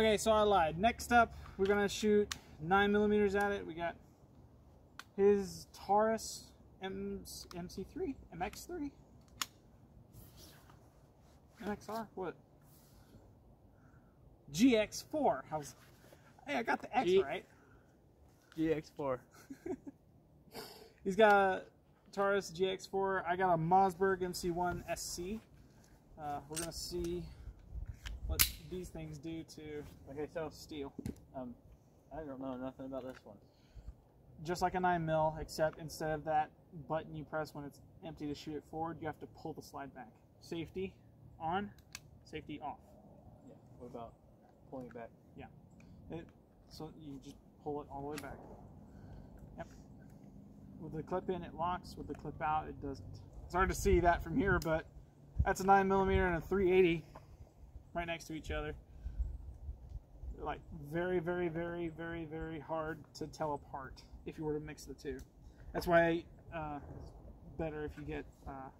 Okay, so I lied. Next up, we're gonna shoot nine millimeters at it. We got his Taurus M- MC3, MX3, MXR. What? GX4. How's? Hey, I got the X G- right. GX4. He's got a Taurus GX4. I got a Mossberg MC1 SC. Uh, we're gonna see these things do to Okay, so steel. um, I don't know nothing about this one. Just like a 9 mil, except instead of that button you press when it's empty to shoot it forward, you have to pull the slide back. Safety on, safety off. Yeah. What about pulling it back? Yeah. It, so you just pull it all the way back. Yep. With the clip in, it locks. With the clip out, it doesn't. It's hard to see that from here, but that's a 9 millimeter and a 380 right next to each other. Like very, very, very, very, very hard to tell apart if you were to mix the two. That's why uh, it's better if you get uh,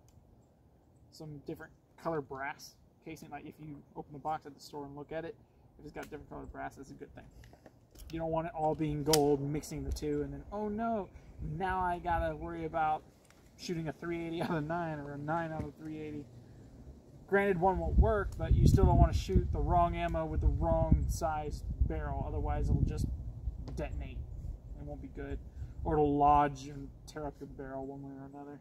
some different color brass casing. Like if you open the box at the store and look at it, if it's got different colored brass, that's a good thing. You don't want it all being gold, mixing the two, and then oh no, now I gotta worry about shooting a 380 out of 9 or a 9 out of 380. Granted, one won't work, but you still don't want to shoot the wrong ammo with the wrong size barrel, otherwise it'll just detonate. It won't be good. Or it'll lodge and tear up your barrel one way or another.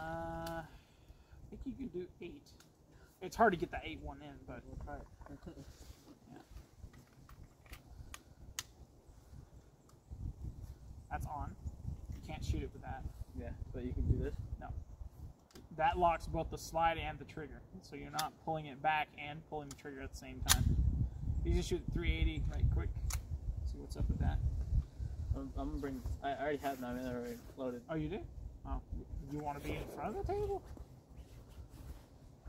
Uh, I think you can do eight. It's hard to get the eight one in, but We'll try it. That's on. You can't shoot it with that. yeah, but you can do this. No. That locks both the slide and the trigger, so you're not pulling it back and pulling the trigger at the same time. You just shoot 380 right quick. See what's up with that. I'm, I'm gonna bring. I I already have nine minutes already loaded. Oh, you do? Oh, you want to be in front of the table?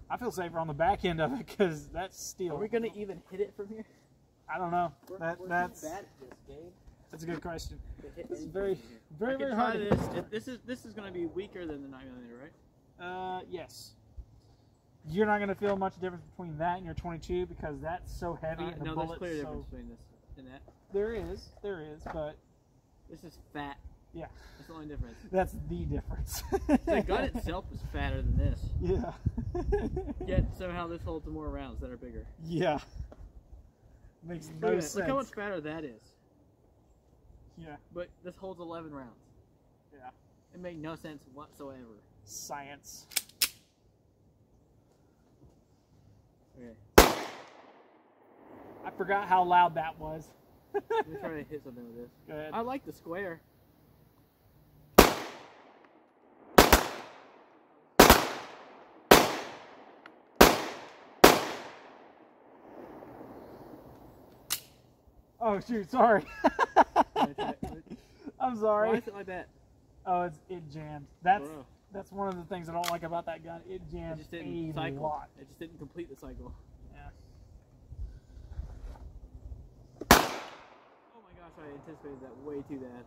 I feel safer on the back end of it because that's steel. Are we gonna even hit it from here? I don't know. We're, That, that's at this, Gabe. That's a good question. To hit This is very, very, I very hard. try this. It- This is this is gonna be weaker than the nine millimeter, right? Uh, yes. You're not going to feel much difference between that and your 22 because that's so heavy Uh, and the no, there's clear so... difference between this and that. There is, there is, but This is fat. Yeah. That's the only difference. that's the difference. The gun itself is fatter than this. Yeah. Yet somehow this holds more rounds that are bigger. Yeah. Makes no at sense. Look how much fatter that is. Yeah. But this holds 11 rounds. Yeah. It made no sense whatsoever. Science. Okay. I forgot how loud that was. Let me try to hit something with this. Go ahead. I like the square. Oh shoot, sorry. Let me try- I'm Why sorry. is it like that? Oh, it's it jammed. That's I don't know. that's one of the things I don't like about that gun. It It just didn't a cycle. lot. It just didn't complete the cycle. Yeah. Oh my gosh, I anticipated that way too bad.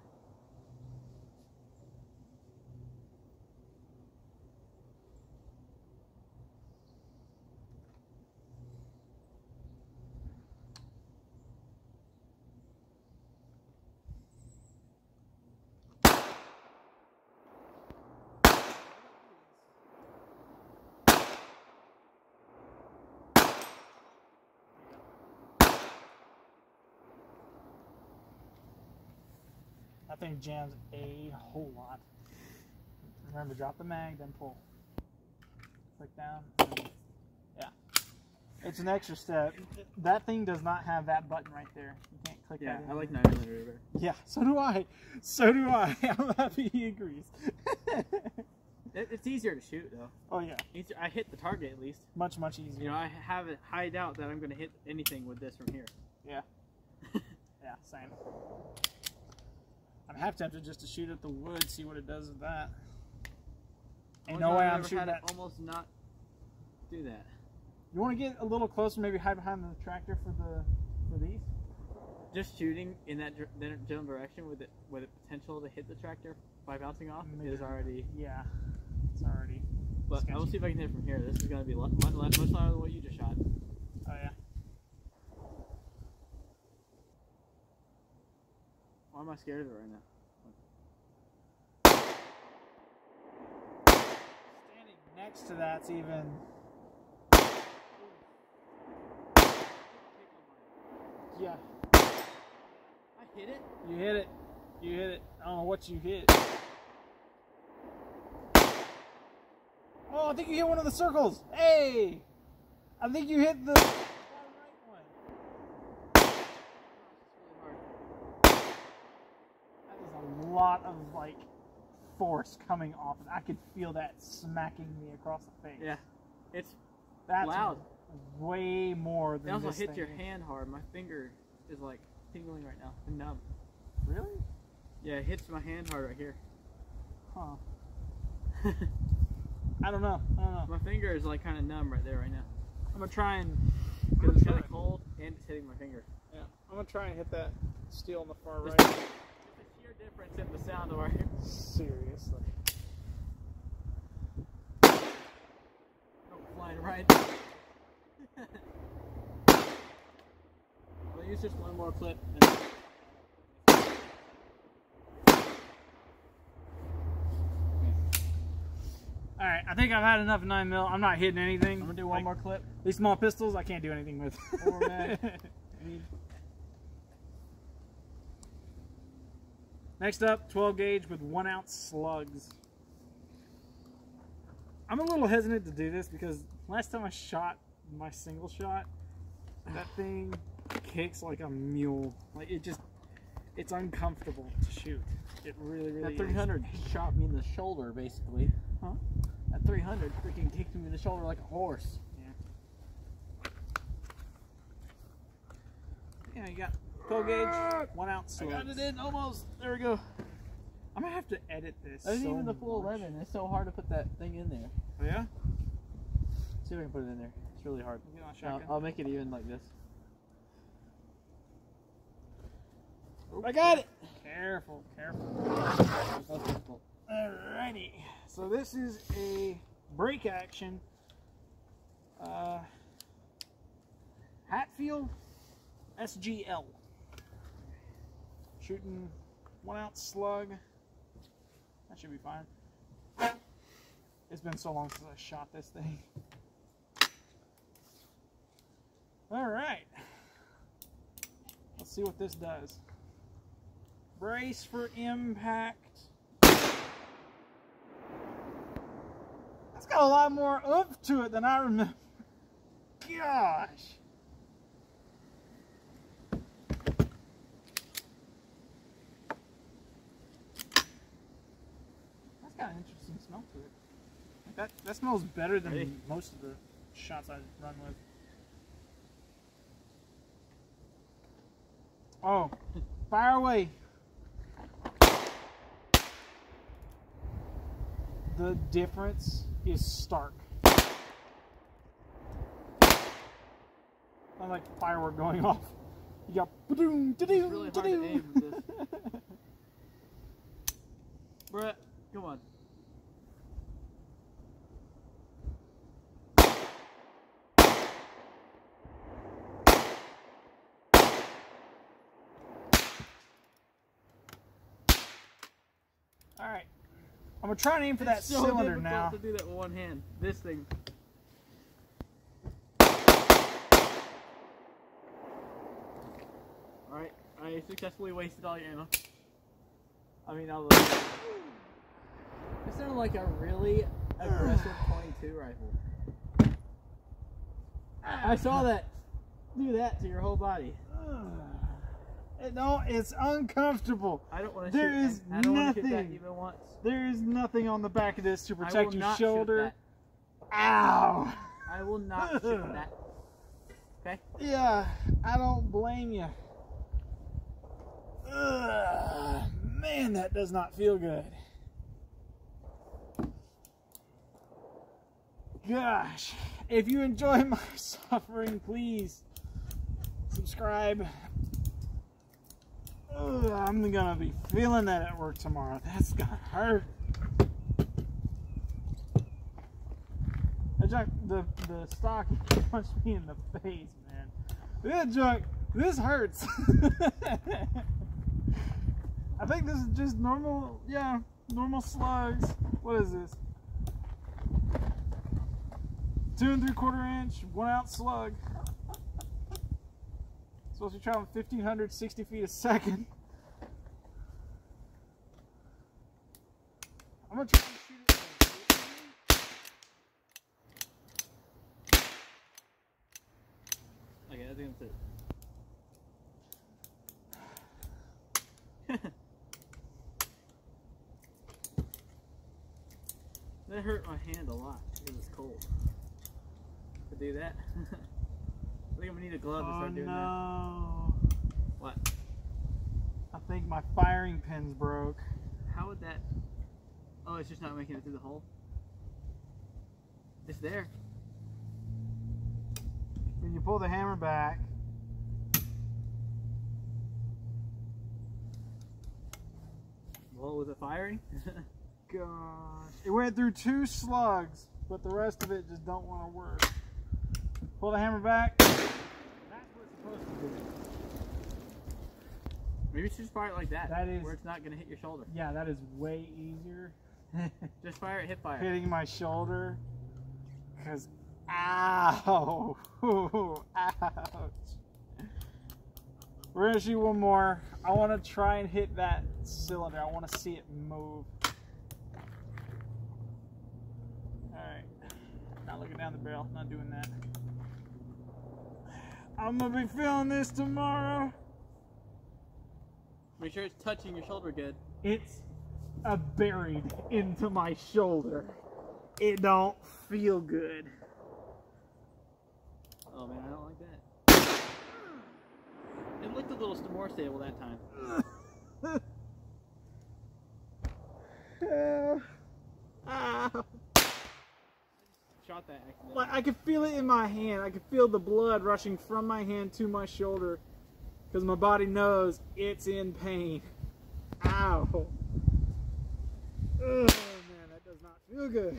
Thing jams a whole lot. Remember, drop the mag, then pull. Click down. Yeah. It's an extra step. That thing does not have that button right there. You can't click Yeah, that. in I like there. 9 millimeter better. Yeah, so do I. So do I. I'm happy he agrees. It's easier to shoot though. oh yeah, Easier, I hit the target at least. much much easier. You know, I have a high doubt that I'm going to hit anything with this from here. Yeah, same. I'm half tempted just to shoot at the wood, see what it does with that. Ain't Only oh, no way I'm shooting that. almost not do that. You want to get a little closer, maybe hide behind the tractor for the for these. Just shooting in that general direction with it with the potential to hit the tractor by bouncing off Maybe. is already Yeah, It's already. But I will see if I can hit it from here. This is gonna be much, much louder than what you just shot. Oh yeah. Why am I scared of it right now? Standing next to that's even. Yeah. I hit it. You hit it. You hit it. I don't know what you hit. Oh, I think you hit one of the circles. Hey! I think you hit the far right one. That is a lot of like force coming off. of I could feel that smacking me across the face. Yeah, it's. That's loud. Way more It than also this hit thing your hand hard. My finger is like tingling right now and numb. Really? Yeah, it hits my hand hard right here. Huh. I don't know. I don't know. my finger is like kind of numb right there right now I'm gonna try and. because it's kind try. of cold and it's hitting my finger. Yeah, I'm gonna try and hit that steel on the far right. It's a sheer difference in the sound of our. Seriously. Oh, flying right. I'll use just one more clip. And... All right, I think I've had enough nine mil. I'm not hitting anything. I'm gonna do one Like, more clip. These small pistols, I can't do anything with. Four mag. Next up, 12 gauge with one ounce slugs. I'm a little hesitant to do this because last time I shot my single shot, that thing kicks like a mule. Like it just, it's uncomfortable to shoot. It really, really. That is. 300 shot me in the shoulder, basically. Huh? That 300 freaking kicked me in the shoulder like a horse. Yeah. Yeah, you got 12 gauge, one ounce I got it in almost. There we go. I'm gonna have to edit this. That isn't so even the full much. 11. It's so hard to put that thing in there. Oh, yeah. See if I can put it in there. It's really hard. Get I'll. I'll make it even like this. I got it. Careful, careful. That's difficult. Alrighty. So this is a break action. Uh, Hatfield SGL. Shooting one ounce slug. That should be fine. It's been so long since I shot this thing. Alright. Let's see what this does. Brace for impact. That's got a lot more oomph to it than I remember. Gosh. That's got an interesting smell to it. Like that that smells better than Ready? most of the shots I run with. Oh, fire away. The difference is stark. I like firework going off. You got ba-doom, da-doom, really da-doom. Brett, come on. All right, I'm gonna try and aim for that It's so cylinder difficult now. to do that with one hand. This thing. Alright, I successfully wasted all your ammo. I mean, all the. It sounded like a really aggressive 22 rifle. I saw that. Do that to your whole body. No, it's uncomfortable. I don't want to There is. I don't want to shoot that nothing. even once. There is nothing on the back of this to protect your shoulder. Ow! I will not shoot that. Okay. Yeah, I don't blame you. Ugh, man, that does not feel good. Gosh, if you enjoy my suffering, please subscribe. I'm gonna be feeling that at work tomorrow. That's gonna hurt. junk, the the stock punched me in the face, man. This junk, this hurts. I think this is just normal, yeah, normal slugs. What is this? Two and three quarter inch, one ounce slug. Supposed to be traveling 1,560 feet a second. I'm gonna try and shoot it. Okay, I think that's it. that hurt my hand a lot because it's cold. To do that. I think I'm gonna need a glove to Oh start doing that. no! What? I think my firing pin's broke. How would that? Oh, it's just not making it through the hole. It's there. When you pull the hammer back, Well, was it firing? gosh, it went through two slugs, but the rest of it just don't want to work. Pull the hammer back. That's what it's supposed to do. Maybe you should just fire it like that. That is- where it's not gonna hit your shoulder. Yeah, that is way easier. Just fire it, hit fire. Hitting my shoulder, cause ow, ouch. We're gonna shoot one more. I want to try and hit that cylinder. I want to see it move. All right, not looking down the barrel. Not doing that. I'm gonna be feeling this tomorrow. Make sure it's touching your shoulder good. It's uh, buried into my shoulder. It don't feel good. Oh man, I don't like that. It looked a little more stable that time. Ow. Ow. Shot that. Like I could feel it in my hand. I could feel the blood rushing from my hand to my shoulder because my body knows it's in pain. Ow. Oh man, that does not feel good.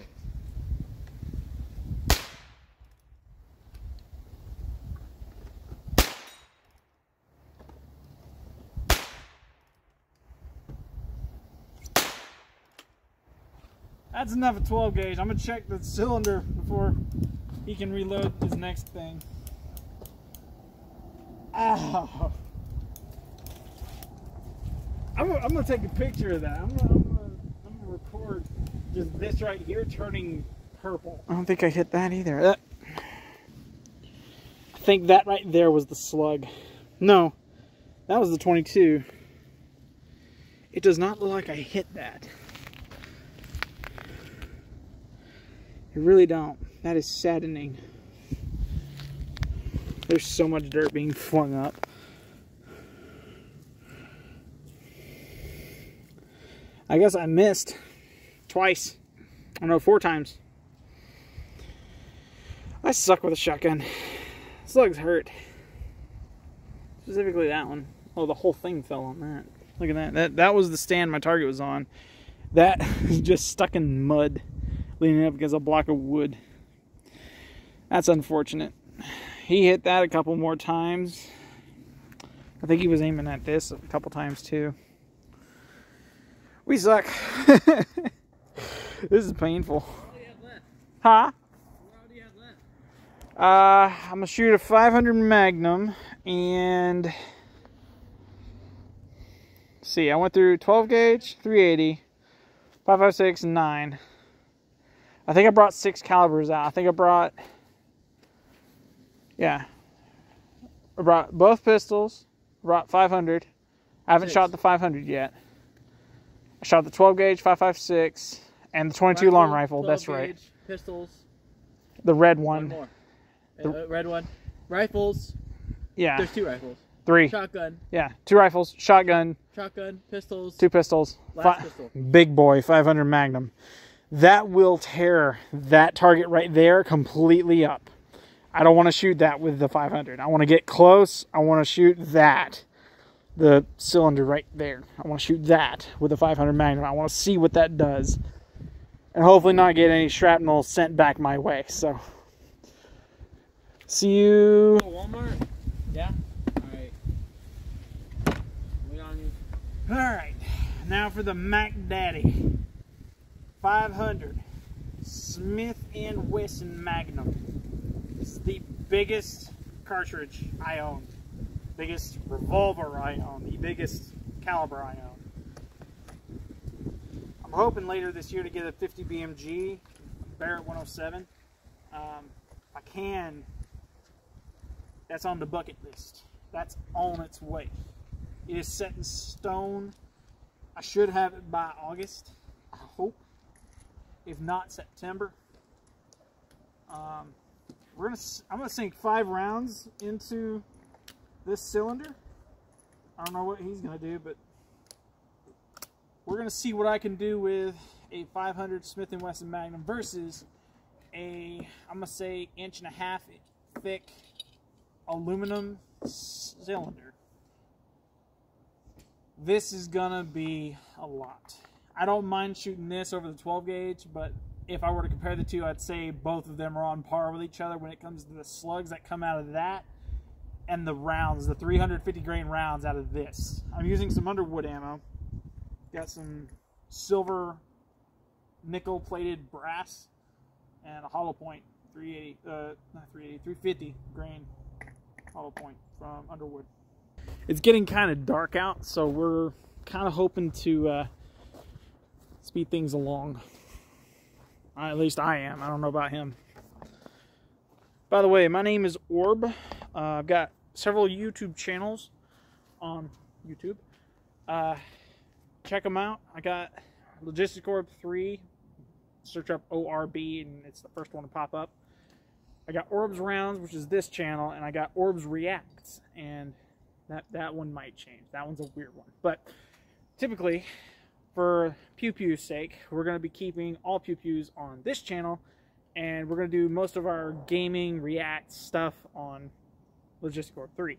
That's enough of 12 gauge. I'm gonna check the cylinder before he can reload his next thing. Ow. I'm, gonna- I'm gonna take a picture of that. I'm gonna, I'm, gonna, I'm gonna record just this right here turning purple. I don't think I hit that either. That, I think that right there was the slug. No, that was the 22. It does not look like I hit that. I really don't. That is saddening. There's so much dirt being flung up. I guess I missed twice. I don't know, four times. I suck with a shotgun. Slugs hurt. Specifically that one. Oh, the whole thing fell on that. Look at that. That that was the stand my target was on. That is just stuck in mud, leaning up against a block of wood. That's unfortunate. He hit that a couple more times. I think he was aiming at this a couple times too. We suck. this is painful. Huh? Uh, I'm gonna shoot a 500 Magnum and see. I went through 12 gauge, 380, 556, 9. I think I brought six calibers out. I think I brought, yeah, I brought both pistols. Brought 500. I haven't Six. shot the 500 yet. I shot the 12 gauge, 556, and the 22 long rifle. 12 That's right. Pistols. The red One one. more. The- Uh, red one. Rifles. Yeah, There's two rifles. three. Shotgun. Yeah, two rifles, shotgun, Shotgun. Pistols. two pistols, Last fi- pistol. big boy, 500 Magnum. That will tear that target right there completely up. I don't want to shoot that with the 500. I want to get close. I want to shoot that, the cylinder right there. I want to shoot that with the 500 Magnum. I want to see what that does. and hopefully not get any shrapnel sent back my way. So, see you. Walmart? Yeah? Alright. Wait on you. All right, now for the Mac Daddy 500 Smith Wesson Magnum. This is the biggest cartridge I own, biggest revolver I own, the biggest caliber I own. I'm hoping later this year to get a 50 BMG Barrett 107. Um, I can, that's on the bucket list. That's on its way. It is set in stone. I should have it by August. I hope. If not September. Um, we're gonna. I'm gonna sink five rounds into this cylinder. I don't know what he's gonna do, but we're gonna see what I can do with a 500 Smith & Wesson Magnum versus a I'm gonna say inch and a half thick aluminum cylinder. This is gonna be a lot. I don't mind shooting this over the 12 gauge, but if I were to compare the two, I'd say both of them are on par with each other when it comes to the slugs that come out of that and the rounds, the 350 grain rounds out of this. I'm using some Underwood ammo. Got some silver nickel plated brass and a hollow point 380, uh, not 380, 350 grain hollow point from Underwood. It's getting kind of dark out, so we're kind of hoping to uh, speed things along. At least I am. I don't know about him. By the way, my name is Orb. Uh, I've got several YouTube channels on YouTube. Uh, check them out. I got Logistic Orb 3. Search up ORB and it's the first one to pop up. I got Orbs Rounds, which is this channel, and I got Orbs Reacts, and that, that one might change. That one's a weird one. But typically, for Pew Pew's sake, we're going to be keeping all Pew Pews on this channel, and we're going to do most of our gaming React stuff on Logistic Orb 3.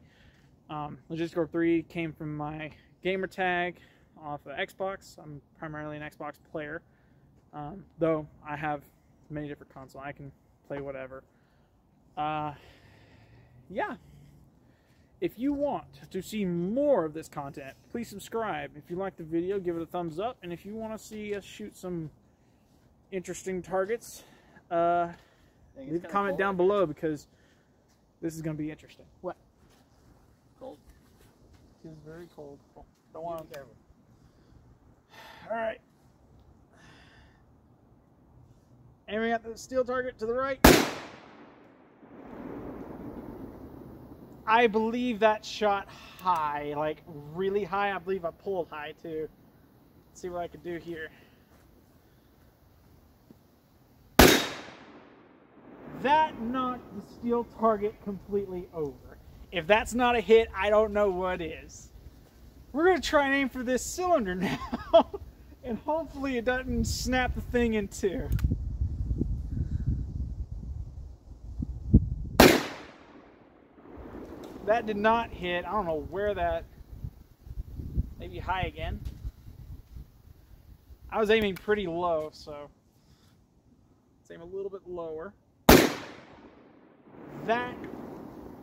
Um, Logistic Orb 3 came from my gamer tag off of Xbox. I'm primarily an Xbox player, um, though I have many different consoles. I can play whatever. Uh, yeah. If you want to see more of this content, please subscribe. If you like the video, give it a thumbs up. And if you want to see us shoot some interesting targets, uh, leave a comment down below because this is going to be interesting. What? Cold. It's very cold. Don't want to. All right. Aiming at the steel target to the right. I believe that shot high, like really high. I believe I pulled high too. Let's see what I can do here. That knocked the steel target completely over. If that's not a hit, I don't know what is. We're to try and aim for this cylinder now. and hopefully it doesn't snap the thing in two. That did not hit. I don't know where that. Maybe high again. I was aiming pretty low, so let's aim a little bit lower. That,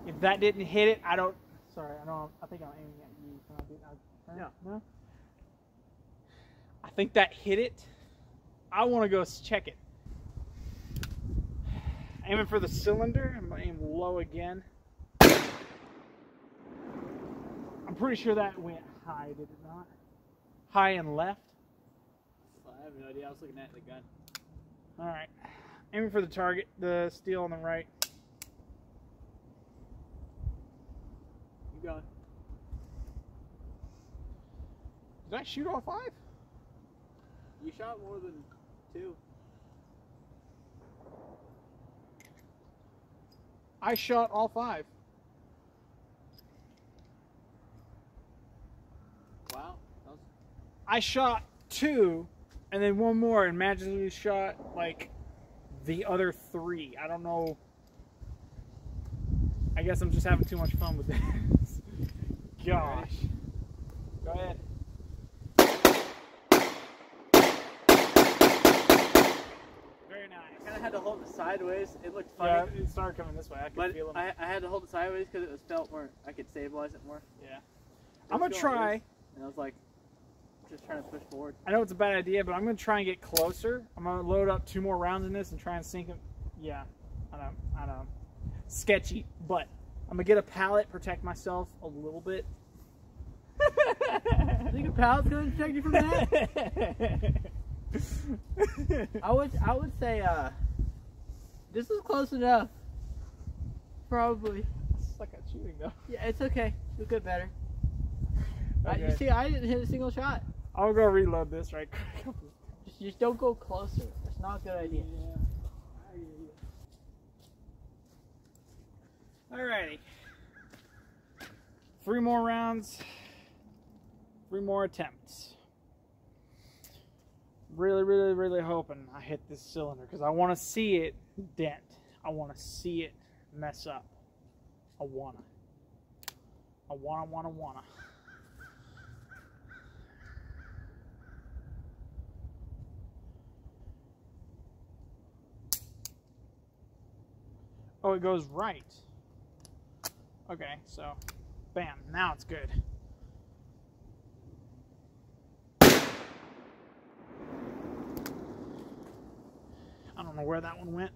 if that didn't hit it, I don't. Sorry, I know. I think I'm aiming at you. Can I do, I, Yeah. No. I think that hit it. I want to go check it. Aiming for the cylinder. I'm gonna aim low again. I'm pretty sure that went high, did it not? High and left. I have no idea. I was looking at the gun. All right. Aiming for the target, the steel on the right. Keep going. Did I shoot all five? You shot more than two. I shot all five. Wow. That was I shot two, and then one more, and magically shot like the other three. I don't know. I guess I'm just having too much fun with this. Gosh. Go ahead. Very nice. I kind of had to hold it sideways, it looked funny. Yeah, it started coming this way. I could but feel them. I, I had to hold it sideways because it was felt more. I could stabilize it more. yeah. It I'm gonna going try. loose, And I was like, just trying to push forward. I know it's a bad idea, but I'm gonna try and get closer. I'm gonna load up two more rounds in this and try and sink them. Yeah, I know, I don't know. Sketchy, but I'm gonna get a pallet, protect myself a little bit. I think a pallet's going to protect you from that. I would I would say uh, this is close enough. Probably. suck at shooting though. Yeah, it's okay. You'll get better. I, you see, I didn't hit a single shot. I'll go reload this right quick. Just, just don't go closer. It's not a good idea. Alrighty. Three more rounds. Three more attempts. Really, really, really hoping I hit this cylinder because I want to see it dent. I want to see it mess up. I wanna. I wanna, wanna, wanna. Oh, it goes right. Okay, so bam, now it's good. I don't know where that one went.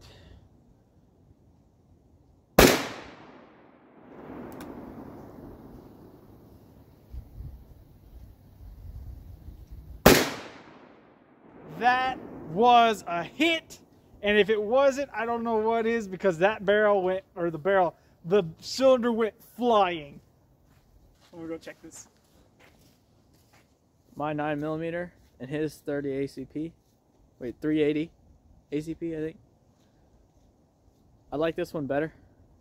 That was a hit. And if it wasn't, I don't know what is because that barrel went, or the barrel, the cylinder went flying. I'm gonna go check this. My 9 millimeter and his 30 ACP. Wait, 380 ACP, I think. I like this one better.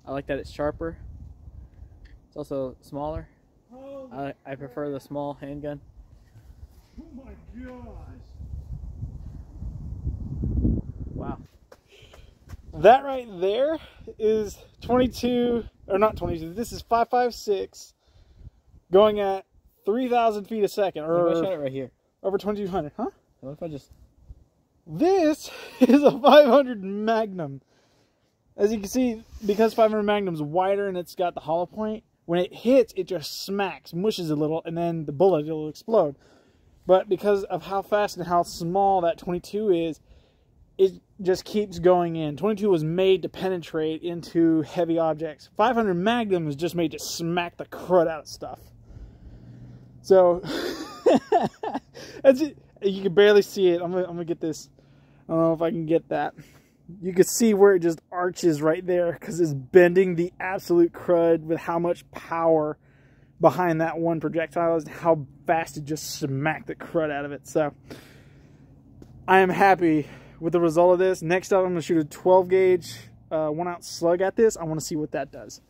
I like that it's sharper. It's also smaller. Oh, I, I prefer the small handgun. Oh my gosh. That right there is 22, or not 22, this is 556 going at 3,000 feet a second, if I shot or it right here? over 2,200, huh? What if I just. This is a 500 Magnum. As you can see, because 500 Magnum's wider and it's got the hollow point, when it hits, it just smacks, mushes a little, and then the bullet will explode. But because of how fast and how small that 22 is, it just keeps going in. 22 was made to penetrate into heavy objects. 500 Magnum is just made to smack the crud out of stuff. So, that's it. You can barely see it. I'm gonna, I'm gonna get this. I don't know if I can get that. You can see where it just arches right there because it's bending the absolute crud with how much power behind that one projectile is, and how fast it just smacked the crud out of it. So, I am happy with the result of this. Next up, I'm gonna shoot a 12 gauge, uh, one ounce slug at this. I want to see what that does.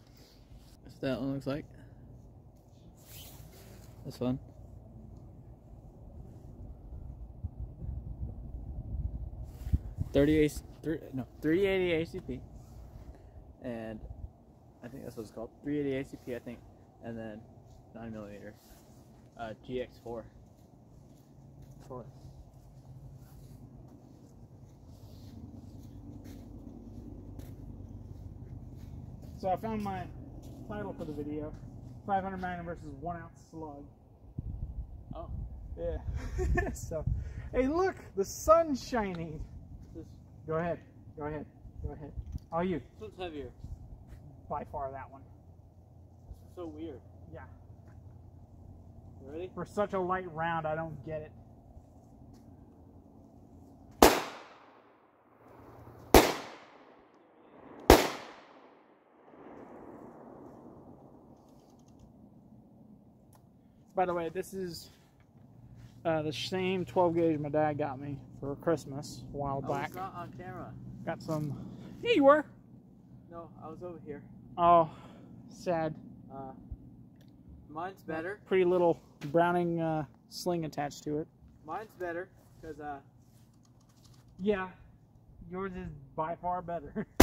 That's what that one looks like. This one. Thirty AC, three, no, three eighty ACP, and I think that's what it's called. Three eighty ACP, I think, and then nine millimeter, uh, GX four. Four. So I found my title for the video: 500 Magnum versus one ounce slug. Oh, Yeah. so, hey, look, the sun's shining. this, Go ahead. Go ahead. Go ahead. How are you. this one's heavier. By far that one. So weird. Yeah. You ready? For such a light round, I don't get it. By the way, this is uh, the same 12 gauge my dad got me for Christmas a while Oh, back. it's not on camera. Got some. Yeah, you were. No, I was over here. Oh, sad. Uh, mine's better. Pretty little Browning uh, sling attached to it. Mine's better because uh, Yeah, yours is by far better.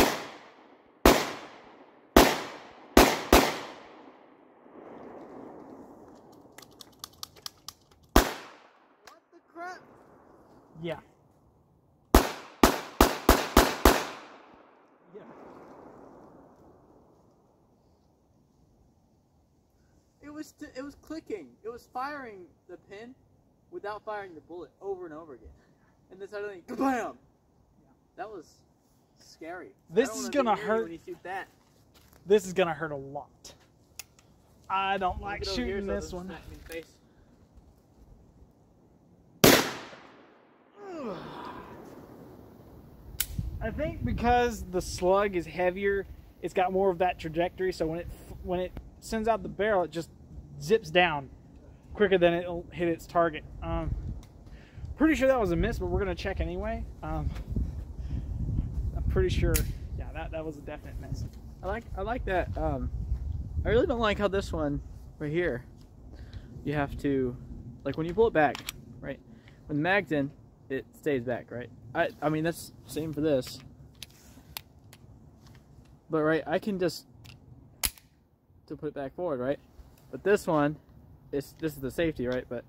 Yeah. Yeah. It was it was clicking. It was firing the pin without firing the bullet over and over again. And then suddenly, kabam! That was scary. This is gonna hurt. This is gonna hurt a lot. I don't like shooting this one. I think because the slug is heavier, it's got more of that trajectory. So when it when it sends out the barrel, it just zips down quicker than it'll hit its target. Um, pretty sure that was a miss, but we're gonna check anyway. Um, I'm pretty sure, yeah, that that was a definite miss. I like I like that. Um, I really don't like how this one right here. You have to, like when you pull it back, right? When mag's in, it stays back, right? I I mean that's same for this. But right, I can just to put it back forward, right? But this one, it's this is the safety, right? But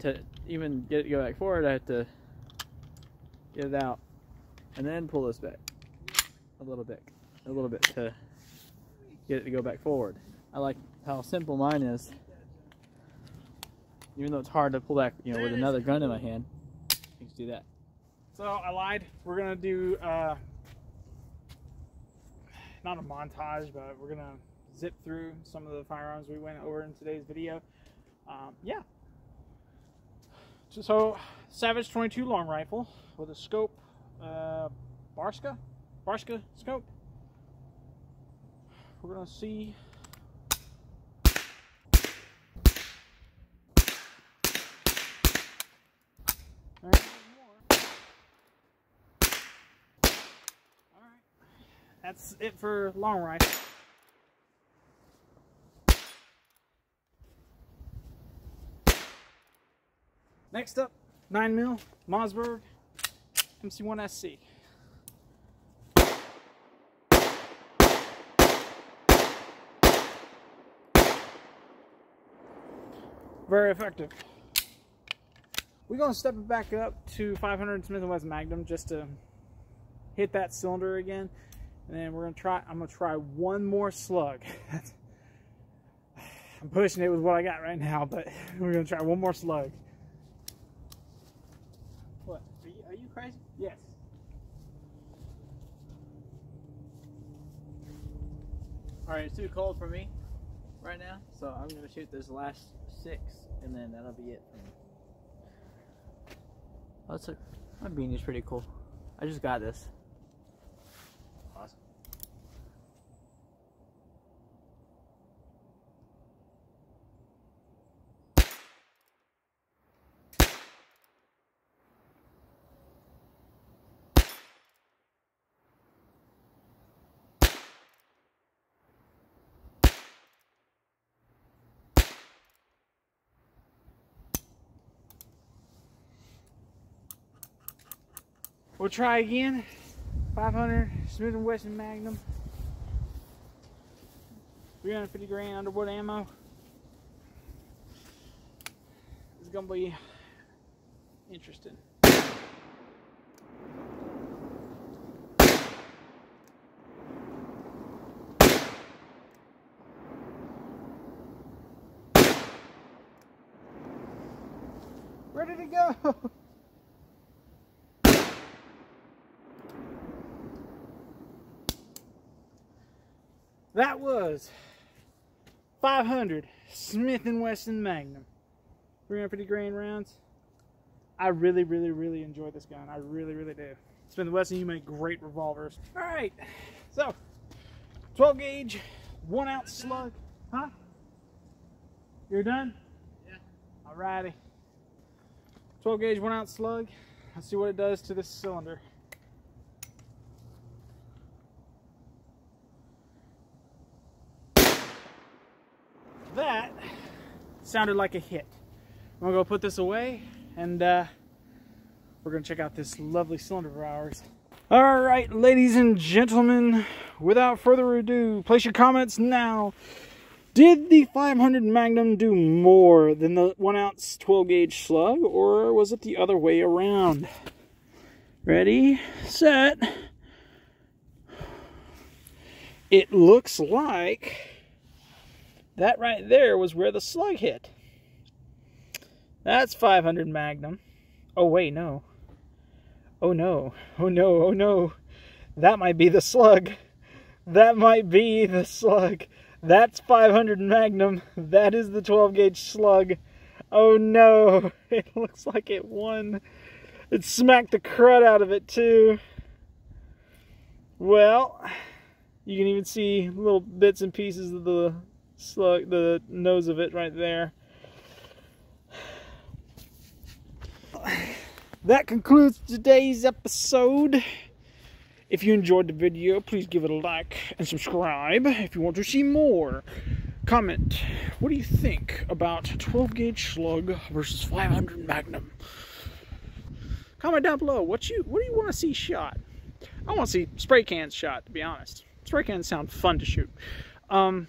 to even get it to go back forward, I have to get it out and then pull this back a little bit, a little bit to get it to go back forward. I like how simple mine is. Even though it's hard to pull back, you know, with another gun in my hand, you can do that. So I lied. We're gonna do uh, not a montage, but we're gonna zip through some of the firearms we went over in today's video. Um, yeah. So, so Savage 22 long rifle with a scope, uh, Barska, Barska scope. We're gonna see. All right, more. All right. That's it for long rifle. Next up, 9 mil Mossberg MC1SC. Very effective. We're gonna step it back up to 500 Smith & Wesson Magnum just to hit that cylinder again, and then we're gonna try. I'm gonna try one more slug. I'm pushing it with what I got right now, but we're gonna try one more slug. What? Are you, are you crazy? Yes. All right, it's too cold for me right now, so I'm gonna shoot this last six, and then that'll be it for me. That's a, my beanie's pretty cool. I just got this. We'll try again. 500 Smith & Wesson Magnum. 350 grain Underwood ammo. It's gonna be interesting. Ready to go. That was 500 Smith & Wesson Magnum. 350 grain rounds. I really, really, really enjoy this gun. I really, really do. Smith & Wesson, you make great revolvers. All right, so 12 gauge, one ounce slug. Huh? You're done? Yeah. All righty. 12 gauge, one ounce slug. Let's see what it does to this cylinder. That sounded like a hit. I'm gonna go put this away and uh, we're gonna check out this lovely cylinder of ours. All right, ladies and gentlemen, without further ado, place your comments now. Did the 500 Magnum do more than the 1 ounce 12 gauge slug, or was it the other way around? Ready, set. It looks like that right there was where the slug hit. That's 500 Magnum. Oh, wait, no. Oh, no. Oh, no. Oh, no. That might be the slug. That might be the slug. That's 500 Magnum. That is the 12 gauge slug. Oh, no. It looks like it won. It smacked the crud out of it, too. Well, you can even see little bits and pieces of the slug, the nose of it right there. That concludes today's episode. If you enjoyed the video, please give it a like and subscribe if you want to see more. Comment, what do you think about 12 gauge slug versus 500 Magnum? Comment down below, what you what do you want to see shot? I want to see spray cans shot, to be honest. Spray cans sound fun to shoot. Um,